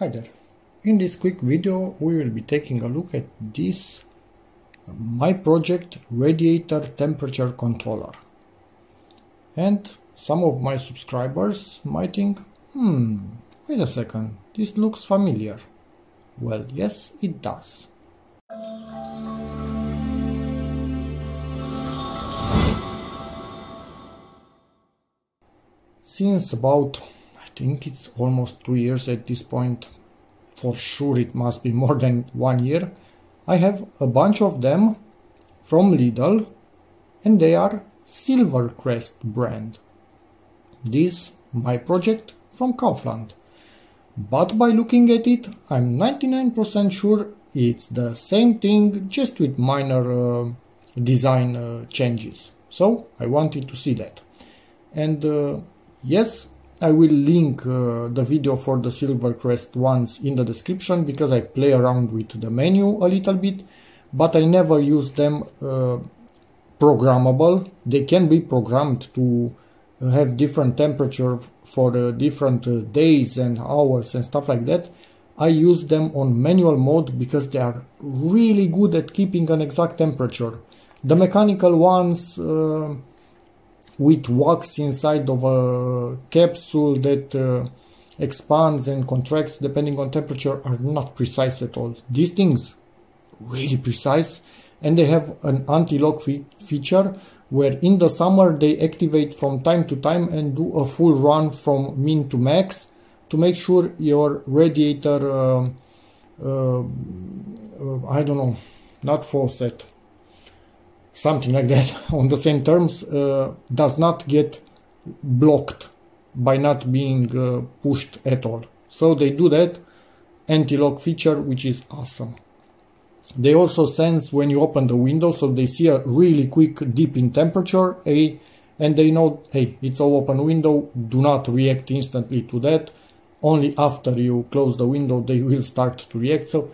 Hi there. In this quick video we will be taking a look at this my project radiator temperature controller. And some of my subscribers might think, hmm, wait a second, this looks familiar. Well, yes, it does. Since about think it's almost two years at this point. For sure it must be more than one year. I have a bunch of them from Lidl and they are Silvercrest brand. This my project from Kaufland. But by looking at it, I'm 99% sure it's the same thing just with minor uh, design uh, changes. So I wanted to see that. And uh, yes, I will link uh, the video for the Silvercrest ones in the description because I play around with the menu a little bit, but I never use them uh, programmable. They can be programmed to have different temperature for the different uh, days and hours and stuff like that. I use them on manual mode because they are really good at keeping an exact temperature. The mechanical ones uh, with wax inside of a capsule that uh, expands and contracts depending on temperature are not precise at all. These things really precise and they have an anti-lock fe feature where in the summer they activate from time to time and do a full run from min to max to make sure your radiator uh, uh, uh I don't know not faucet something like that on the same terms uh, does not get blocked by not being uh, pushed at all. So they do that anti-lock feature which is awesome. They also sense when you open the window so they see a really quick dip in temperature a, and they know hey it's all open window do not react instantly to that only after you close the window they will start to react so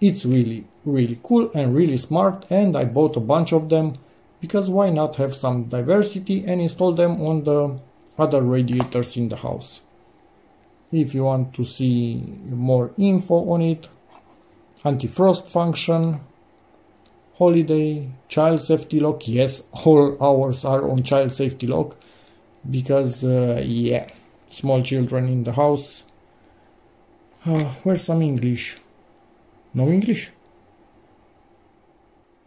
it's really, really cool and really smart and I bought a bunch of them because why not have some diversity and install them on the other radiators in the house. If you want to see more info on it, anti-frost function, holiday, child safety lock, yes, all hours are on child safety lock because, uh, yeah, small children in the house. Uh, where's some English? No English?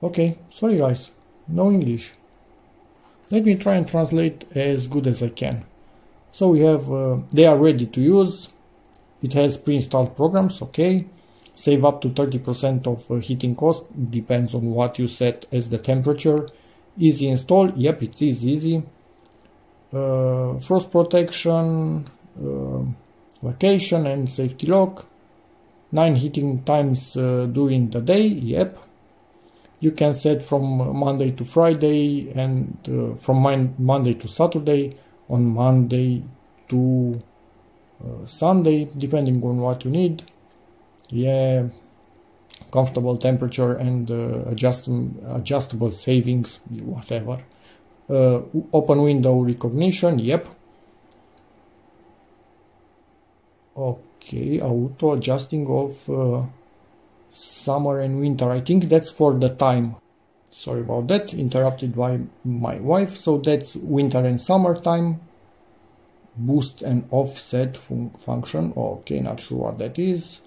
Okay, sorry guys, no English. Let me try and translate as good as I can. So we have, uh, they are ready to use. It has pre-installed programs, okay. Save up to 30% of uh, heating cost, depends on what you set as the temperature. Easy install, yep, it is easy. Uh, frost protection, uh, vacation and safety lock. 9 heating times uh, during the day, yep. You can set from Monday to Friday and uh, from Monday to Saturday, on Monday to uh, Sunday, depending on what you need. Yeah, comfortable temperature and uh, adjust, adjustable savings, whatever. Uh, open window recognition, yep. Okay Okay, auto adjusting of uh, summer and winter. I think that's for the time. Sorry about that, interrupted by my wife. So that's winter and summer time. Boost and offset fun function. Okay, not sure what that is.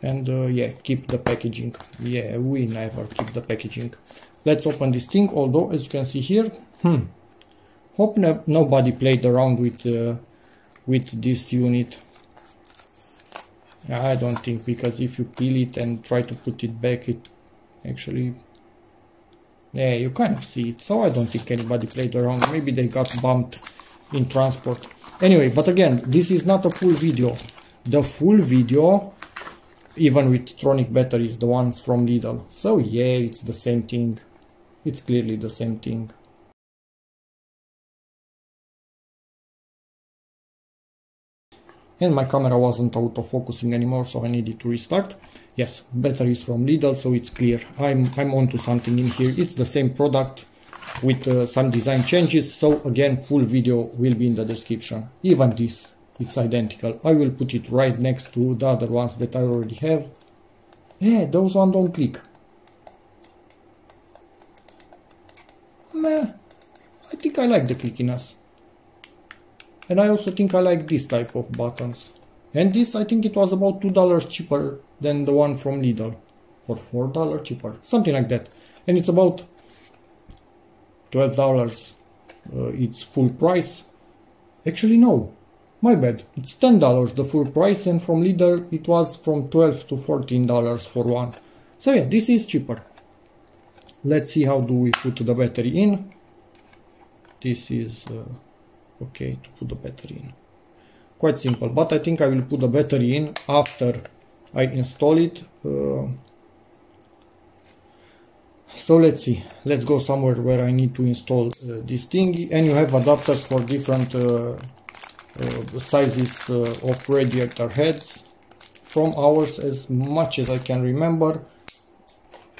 And uh, yeah, keep the packaging. Yeah, we never keep the packaging. Let's open this thing. Although, as you can see here, hmm, hope no nobody played around with uh, with this unit I don't think because if you peel it and try to put it back it actually yeah you kind of see it. So I don't think anybody played around. Maybe they got bumped in transport. Anyway but again this is not a full video. The full video even with tronic batteries the ones from Lidl. So yeah it's the same thing. It's clearly the same thing and my camera wasn't auto-focusing anymore so I needed to restart. Yes, batteries from Lidl so it's clear. I'm, I'm onto something in here. It's the same product with uh, some design changes so again full video will be in the description. Even this it's identical. I will put it right next to the other ones that I already have. Yeah, those one don't click. Meh, I think I like the clickiness. And I also think I like this type of buttons. And this, I think it was about $2 cheaper than the one from Lidl. Or $4 cheaper, something like that. And it's about $12 uh, its full price. Actually, no, my bad. It's $10 the full price and from Lidl it was from 12 to $14 for one. So yeah, this is cheaper. Let's see how do we put the battery in. This is uh, okay to put the battery in. Quite simple, but I think I will put the battery in after I install it. Uh, so let's see, let's go somewhere where I need to install uh, this thingy and you have adapters for different uh, uh, sizes uh, of radiator heads. From ours, as much as I can remember,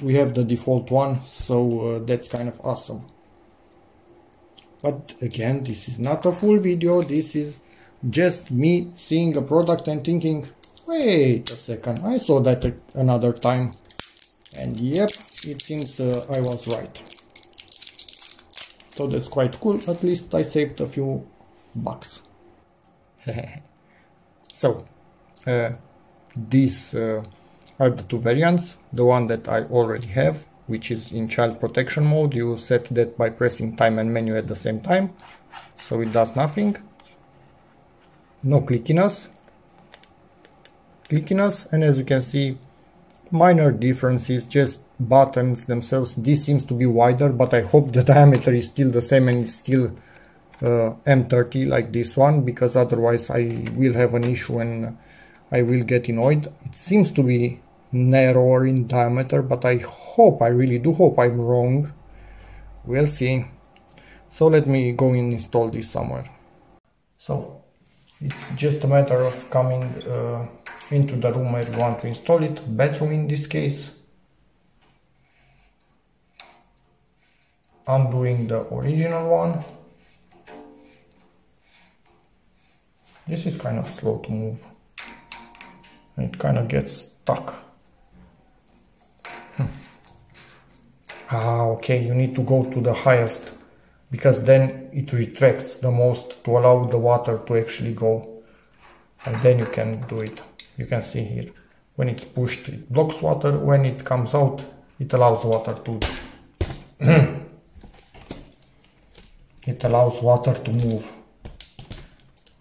we have the default one, so uh, that's kind of awesome. But again, this is not a full video, this is just me seeing a product and thinking, wait a second, I saw that another time. And yep, it seems uh, I was right. So that's quite cool, at least I saved a few bucks. so, uh, these uh, are the two variants. The one that I already have, which is in child protection mode. You set that by pressing time and menu at the same time. So it does nothing. No clickiness. Clickiness, and as you can see, minor differences, just buttons themselves. This seems to be wider, but I hope the diameter is still the same and it's still uh, M30 like this one, because otherwise I will have an issue and I will get annoyed. It seems to be narrower in diameter, but I hope, I really do hope I'm wrong. We'll see. So let me go and install this somewhere. So it's just a matter of coming uh, into the room where you want to install it, bedroom in this case. Undoing the original one. This is kind of slow to move. It kind of gets stuck. Ah, okay, you need to go to the highest because then it retracts the most to allow the water to actually go and then you can do it. You can see here. When it's pushed it blocks water. When it comes out it allows water to it allows water to move.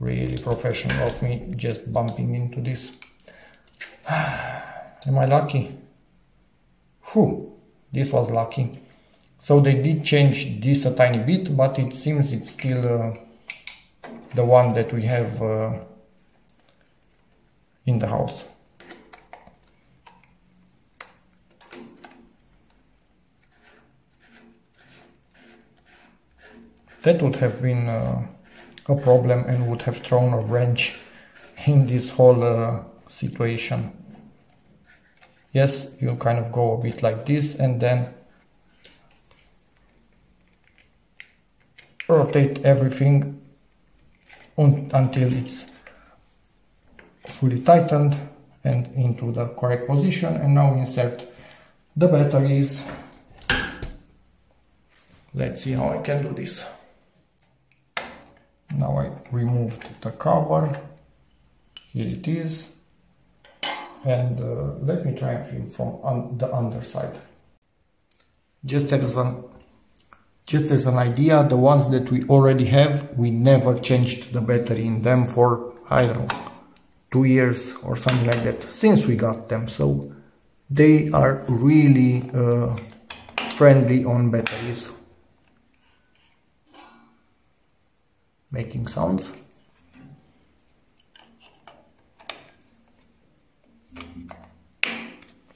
Really professional of me just bumping into this. Am I lucky? Whew, this was lucky so they did change this a tiny bit but it seems it's still uh, the one that we have uh, in the house. That would have been uh, a problem and would have thrown a wrench in this whole uh, situation. Yes, you kind of go a bit like this and then rotate everything until it's fully tightened and into the correct position. And now insert the batteries. Let's see how I can do this. Now I removed the cover. Here it is and uh, let me try and film from the underside just as an just as an idea the ones that we already have we never changed the battery in them for I don't know two years or something like that since we got them. So they are really uh, friendly on batteries. Making sounds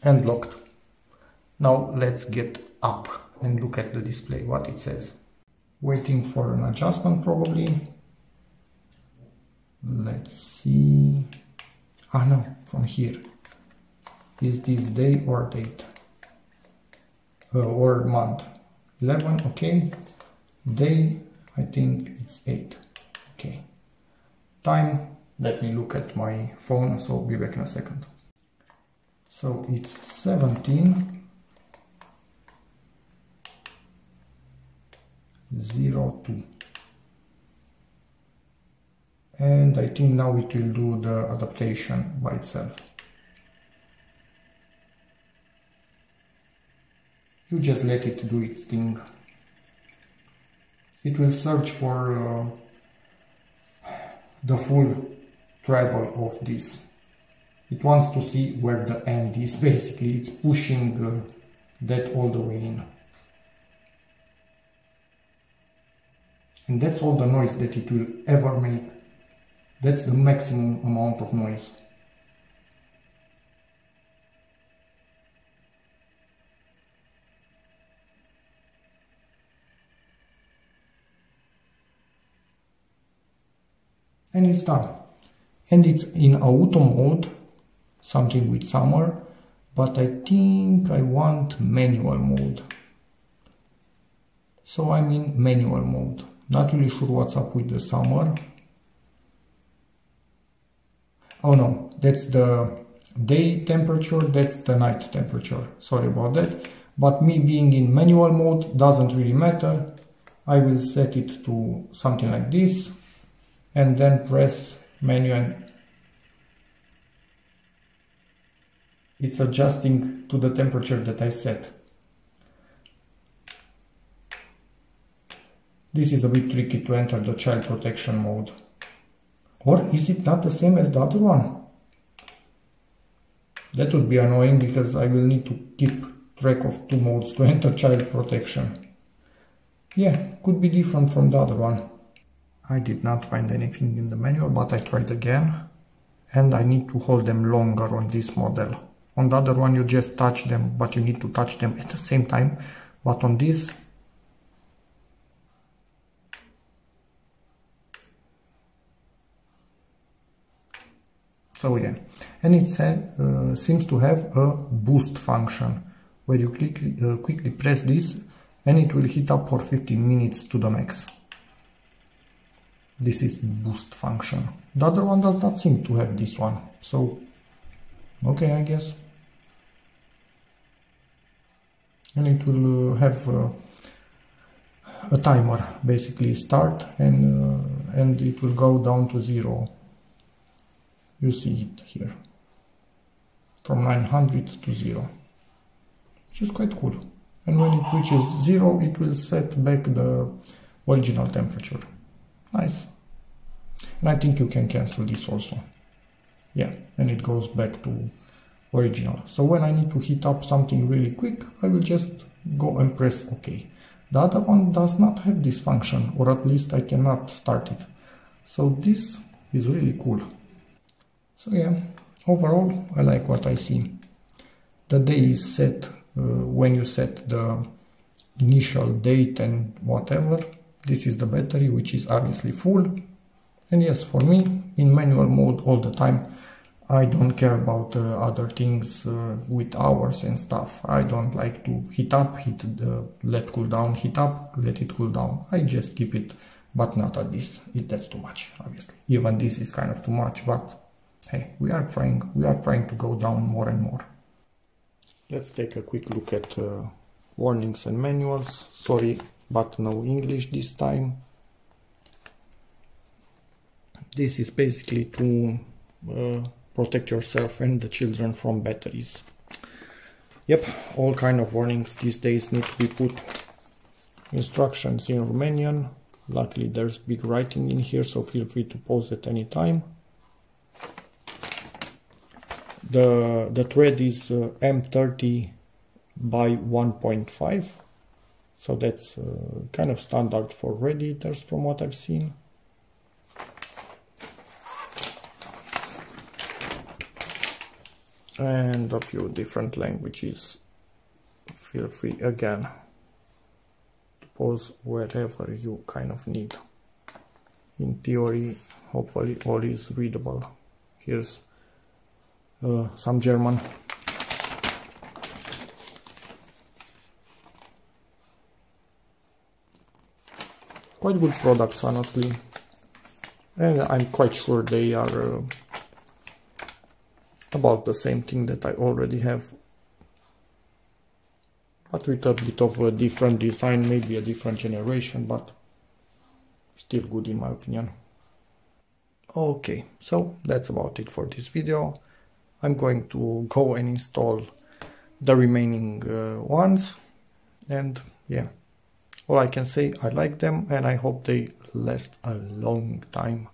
and locked. Now let's get up and look at the display what it says. Waiting for an adjustment probably. Let's see. Ah no from here. Is this day or date? Uh, or month? 11 okay. Day I think it's 8 okay. Time let me look at my phone, so be back in a second. So it's 17 0 2 and I think now it will do the adaptation by itself. You just let it do its thing. It will search for uh, the full travel of this. It wants to see where the end is. Basically, it's pushing uh, that all the way in. And that's all the noise that it will ever make. That's the maximum amount of noise. And it's done and it's in auto mode something with summer but I think I want manual mode. So I'm in manual mode. Not really sure what's up with the summer. Oh no that's the day temperature that's the night temperature. Sorry about that. But me being in manual mode doesn't really matter. I will set it to something like this and then press menu and it's adjusting to the temperature that I set. This is a bit tricky to enter the child protection mode. Or is it not the same as the other one? That would be annoying because I will need to keep track of two modes to enter child protection. Yeah, could be different from the other one. I did not find anything in the manual, but I tried again. And I need to hold them longer on this model. On the other one, you just touch them, but you need to touch them at the same time. But on this, So yeah, and it uh, seems to have a boost function where you click, uh, quickly press this and it will heat up for 15 minutes to the max. This is boost function. The other one does not seem to have this one. So, okay, I guess. And it will uh, have uh, a timer, basically start and, uh, and it will go down to zero. You see it here. From 900 to zero. Which is quite cool. And when it reaches zero, it will set back the original temperature. Nice. And I think you can cancel this also. Yeah, and it goes back to original. So when I need to heat up something really quick, I will just go and press OK. The other one does not have this function, or at least I cannot start it. So this is really cool. So yeah, overall, I like what I see. The day is set uh, when you set the initial date and whatever. This is the battery, which is obviously full. And yes, for me, in manual mode all the time, I don't care about uh, other things uh, with hours and stuff. I don't like to heat up, heat the, let cool down, heat up, let it cool down. I just keep it, but not at this. It, that's too much, obviously. Even this is kind of too much, but hey, we are trying, we are trying to go down more and more. Let's take a quick look at uh, warnings and manuals. Sorry, but no English this time this is basically to uh, protect yourself and the children from batteries. Yep all kind of warnings these days need to be put. Instructions in Romanian. Luckily there's big writing in here so feel free to pause at any time. The the thread is uh, M30 by 1.5 so that's uh, kind of standard for radiators from what I've seen and a few different languages. Feel free again to pause wherever you kind of need. In theory, hopefully all is readable. Here's uh, some German. Quite good products, honestly. and I'm quite sure they are uh, about the same thing that I already have. But with a bit of a different design maybe a different generation but still good in my opinion. Okay so that's about it for this video. I'm going to go and install the remaining uh, ones. And yeah all I can say I like them and I hope they last a long time.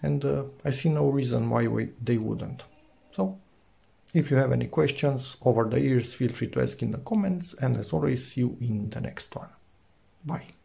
And uh, I see no reason why we, they wouldn't so if you have any questions over the years feel free to ask in the comments and as always see you in the next one. Bye